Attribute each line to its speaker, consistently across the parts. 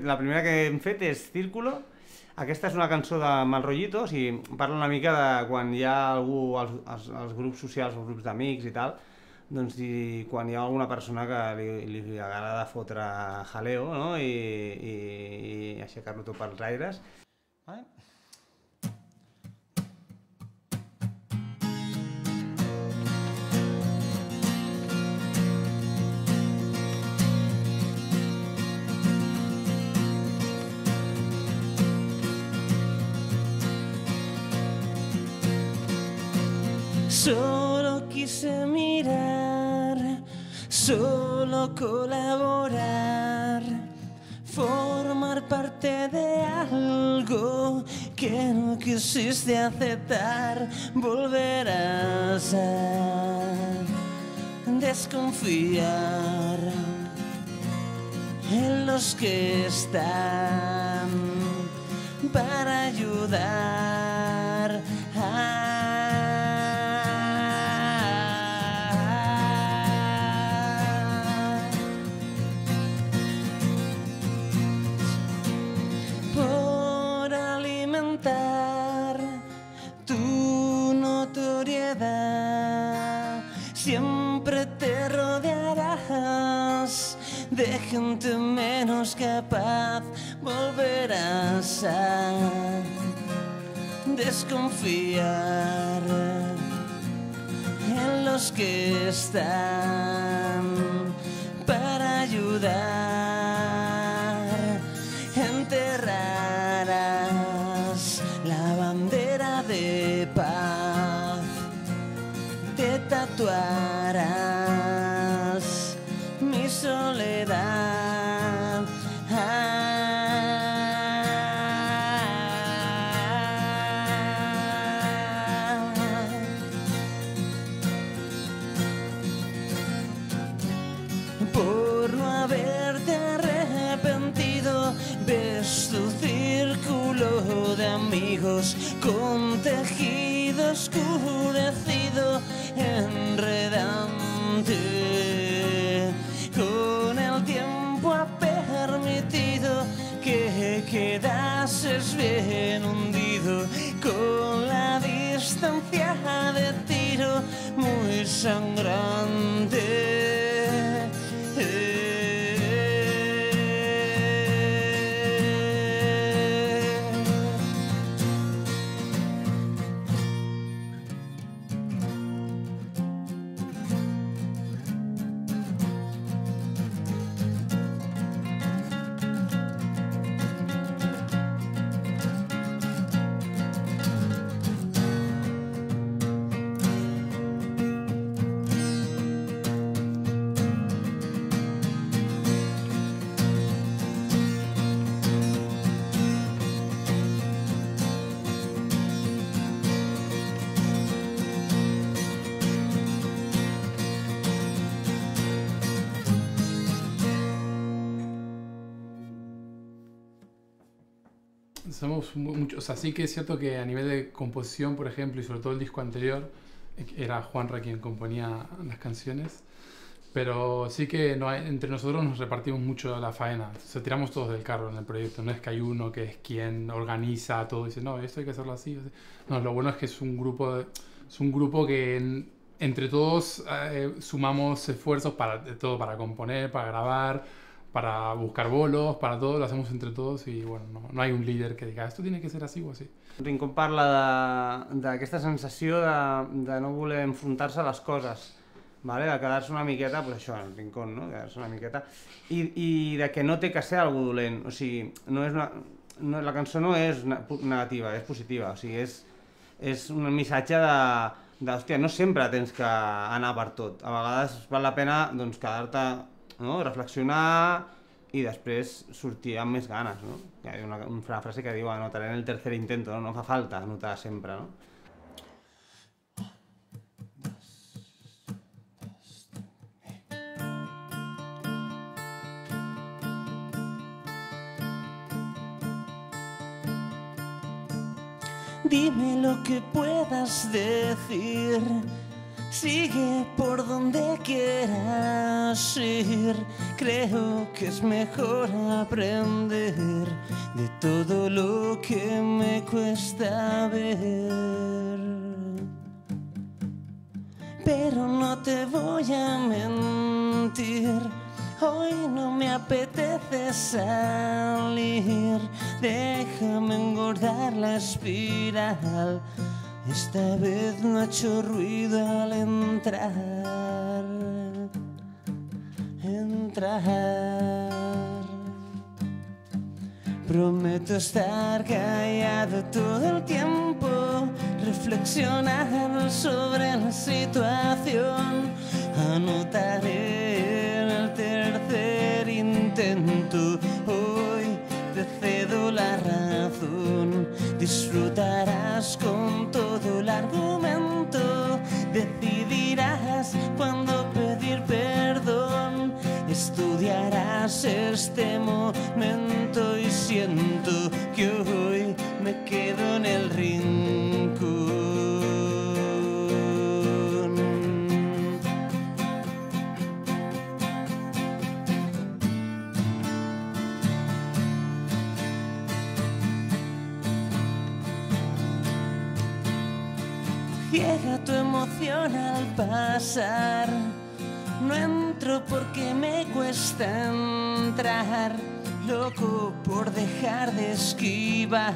Speaker 1: La primera que hem fet és Círculo. Aquesta és una cançó de mal rollito, o sigui, parla una mica de quan hi ha algú, als, als, als grups socials, als grups d'amics i tal, doncs i quan hi ha alguna persona que li, li agrada fotre jaleo no? I, i, i aixecar-lo tot pels aires. Vale?
Speaker 2: Solo quise mirar, solo colaborar, formar parte de algo que no quisiste aceptar, volverás a desconfiar en los que están para ayudar desconfiar en los que están para ayudar. Enterrarás la bandera de paz, te tatuarás por no haberte arrepentido. Ves tu círculo de amigos con tejido oscurecido, enredante. Con el tiempo ha permitido que quedases bien hundido con la distancia de tiro muy sangrante.
Speaker 3: Somos mu- mucho, o sea, sí que es cierto que a nivel de composición, por ejemplo, y sobre todo el disco anterior, eh, era Juanra quien componía las canciones, pero sí que no hay- entre nosotros nos repartimos mucho la faena, o sea, tiramos todos del carro en el proyecto, no es que hay uno que es quien organiza todo y dice, no, esto hay que hacerlo así. No, lo bueno es que es un grupo, de- es un grupo que en- entre todos eh, sumamos esfuerzos para todo, para componer, para grabar, para buscar bolos, para todo, lo hacemos entre todos y bueno, no, no hay un líder que diga esto tiene que ser así o así.
Speaker 1: Rincón parla d'aquesta sensació de, de no voler enfrontar-se a les coses, vale? de quedar-se una miqueta, pues això, el rincón, no? quedar-se una miqueta, i, i de que no té que ser algú dolent, o sigui, no és una, no, la cançó no és negativa, és positiva, o sigui, és, és un missatge de, de, hòstia, no sempre tens que anar per tot, a vegades val la pena doncs, quedar-te, no? reflexionar i després sortir amb més no? Hi una, frase que diu anotaré en el tercer intento, no? No fa falta anotar sempre, no?
Speaker 2: Dime lo que puedas decir, Sigue por donde quieras ir. Creo que es mejor aprender de todo lo que me cuesta ver. Pero no te voy a mentir. Hoy no me apetece salir. Déjame engordar la espiral. Esta vez no ha hecho ruido al entrar. Entrar. Prometo estar callado todo el tiempo, reflexionar sobre la situación. Anotaré el tercer intento. Cedo la razón. Disfrutarás con todo el argumento. Decidirás cuándo pedir perdón. Estudiarás este momento y siento que hoy me quedo en el rincón. Tu emoción al pasar. No entro porque me cuesta entrar. Loco por dejar de esquivar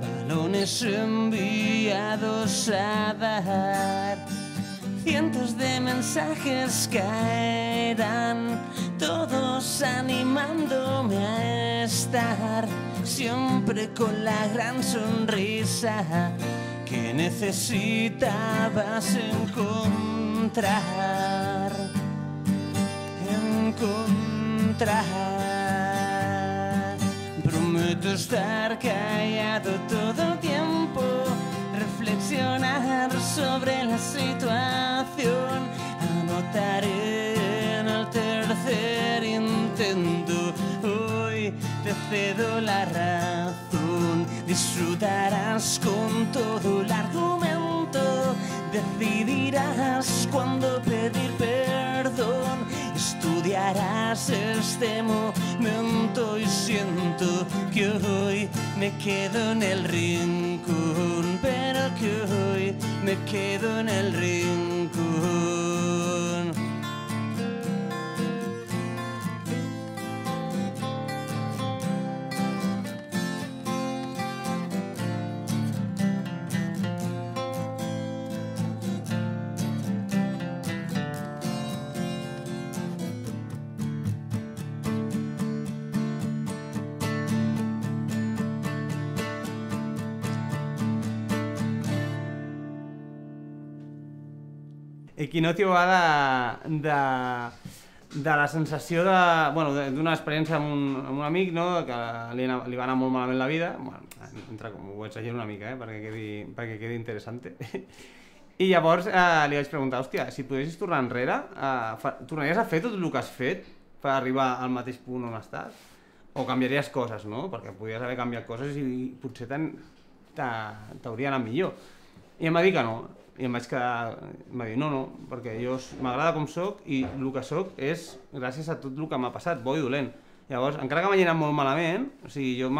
Speaker 2: balones enviados a dar. Cientos de mensajes caerán, todos animándome a estar siempre con la gran sonrisa que necesitabas encontrar, encontrar. Prometo estar callado todo disfrutarás con todo el argumento, decidirás cuándo pedir perdón, estudiarás este momento y siento que hoy me quedo en el rincón, pero que hoy me quedo en el rincón.
Speaker 1: Equinoccio va de, de, de la sensació de, bueno, d'una experiència amb un, amb un amic, no?, que li, li va anar molt malament la vida, bueno, entra com ho exagero una mica, eh?, perquè quedi, perquè quedi interessant. I llavors eh, li vaig preguntar, hòstia, si poguessis tornar enrere, eh, fa, tornaries a fer tot el que has fet per arribar al mateix punt on estàs? O canviaries coses, no? Perquè podries haver canviat coses i potser t'hauria anat millor. I em va dir que no. I em vaig quedar... Em va dir, no, no, perquè jo m'agrada com sóc i el que sóc és gràcies a tot el que m'ha passat, bo i dolent. Llavors, encara que m'hagi anat molt malament, o sigui, jo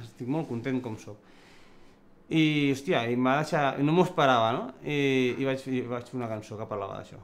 Speaker 1: estic molt content com sóc. I, hòstia, i em va deixar... No m'ho esperava, no? I, i vaig, vaig fer una cançó que parlava d'això.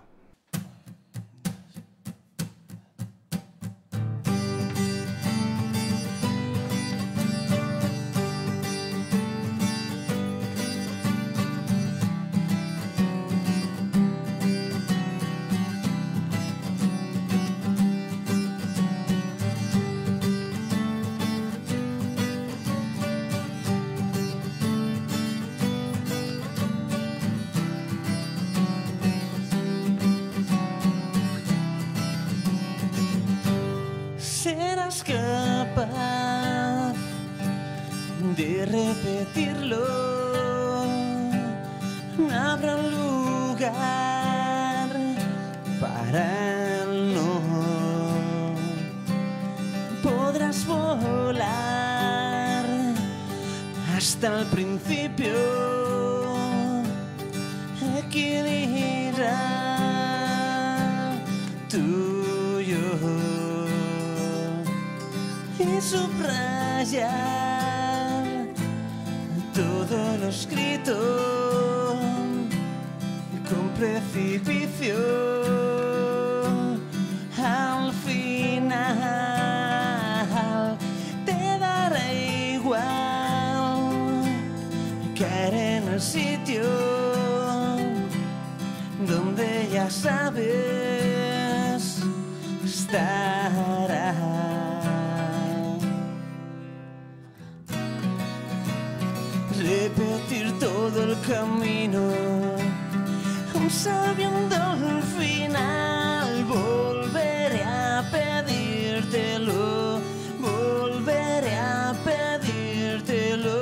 Speaker 2: Repetirlo. No habrá lugar para el no. Podrás volar hasta el principio. Equilibrar tuyo y subraya todo lo escrito con precipicio al final te dará igual caer en el sitio donde ya sabes estará. Camino, aun sabiendo el final, volveré a pedírtelo, volveré a pedírtelo,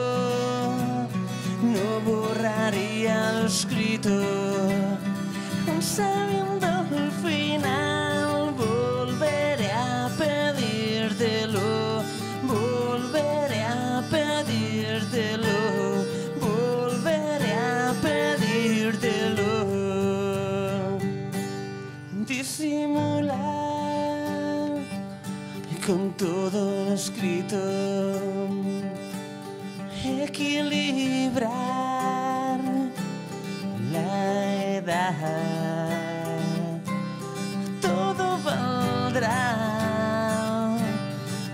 Speaker 2: no borraría lo escrito, aun sabiendo el final, todo escrito, equilibrar la edad. Todo valdrá.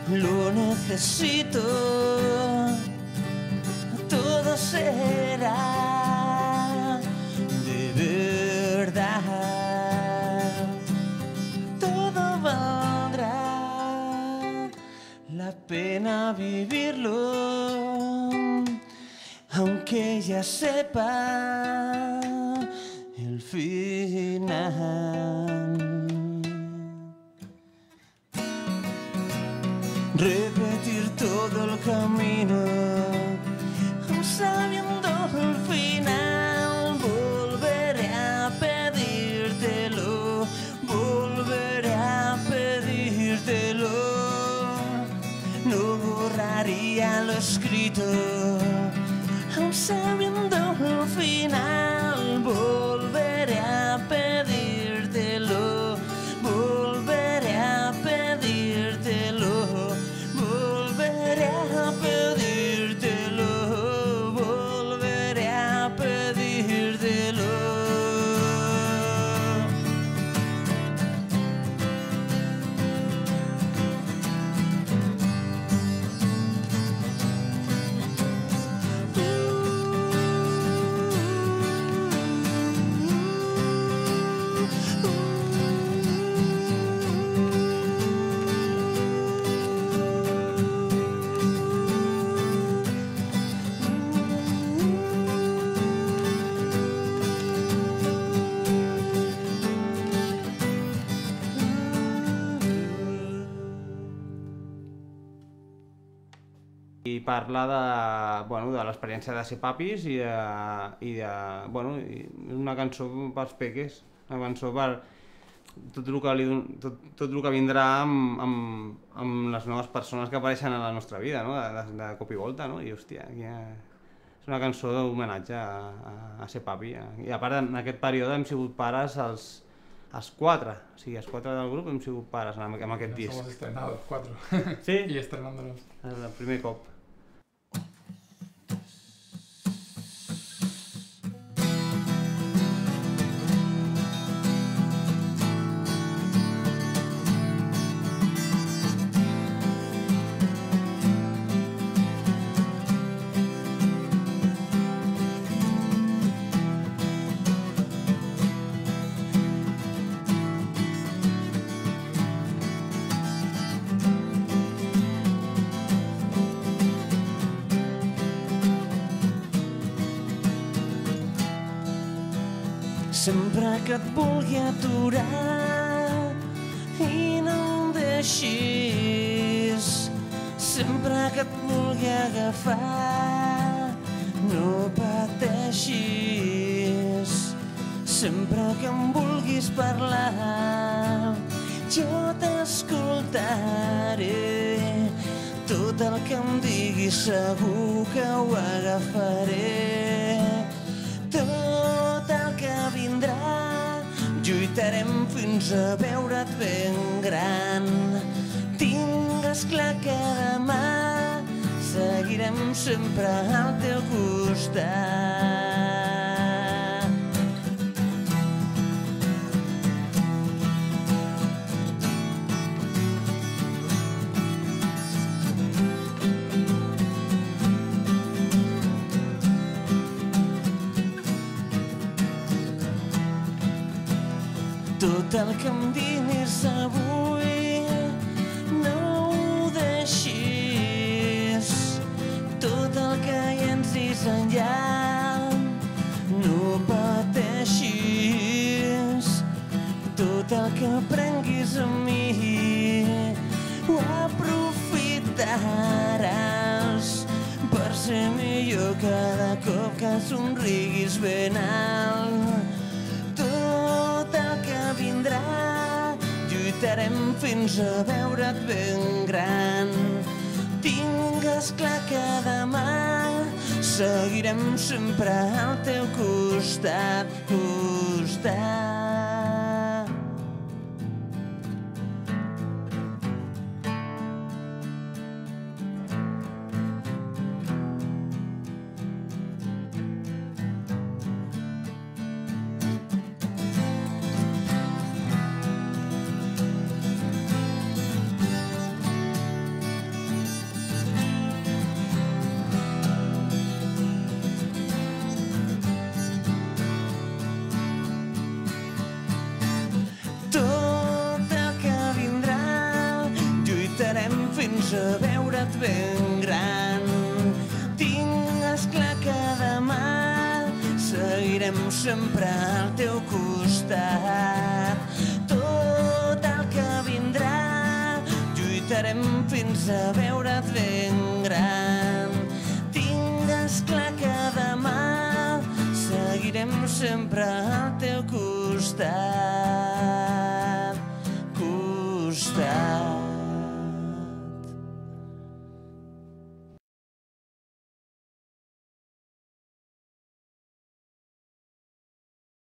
Speaker 2: Lo necesito, todo será pena vivirlo, aunque ya sepa el final. Repetir todo el camino, sabiendo el final, borraría lo escrito, aun sabiendo el final, volveré
Speaker 1: i parla de, bueno, de l'experiència de ser papis i de, i de bueno, i una cançó pels peques, una cançó per tot el que, li, tot, tot el que vindrà amb, amb, amb les noves persones que apareixen a la nostra vida, no? de, de, de cop i volta, no? i hòstia, aquí ha... és una cançó d'homenatge a, a, a ser papi. I a part, en aquest període hem sigut pares els, els quatre, o sigui, els quatre del grup hem sigut pares en, amb aquest
Speaker 3: Nos
Speaker 1: disc.
Speaker 3: hemos estrenado cuatro.
Speaker 1: Sí?
Speaker 3: y estrenándonos.
Speaker 1: El primer cop.
Speaker 2: Sempre que et vulgui aturar i no em deixis. Sempre que et vulgui agafar, no pateixis. Sempre que em vulguis parlar, jo t'escoltaré. Tot el que em diguis segur que ho agafaré. Vindrà, Lluitarem fins a veure't ben gran. Tingues clar que demà seguirem sempre al teu costat. El que em diguis avui no ho deixis. Tot el que hi ens dis enllà no pateixis. Tot el que aprenguis amb mi ho aprofitaràs per ser millor cada cop que somriguis ben alt vindrà. Lluitarem fins a veure't ben gran. Tingues clar que demà seguirem sempre al teu costat, costat. Veure't ben gran. Tingues clar que demà seguirem sempre al teu costat. Tot el que vindrà, lluitarem fins a veure't ben gran. Tingues clar que demà seguirem sempre al teu costat.